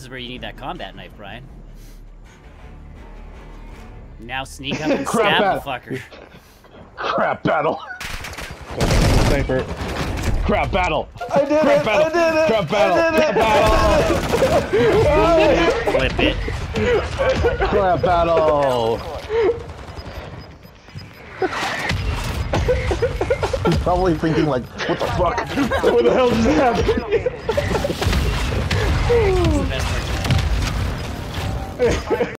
This is where you need that combat knife, Brian. Now sneak up and Crap stab out. the fucker. Crap battle. Sniper. Crap battle. I did Crap it! battle. I did it! Crap battle. I did it! Flip it. Crap battle. He's probably thinking like, what the fuck? what the hell just happened? It's the best part.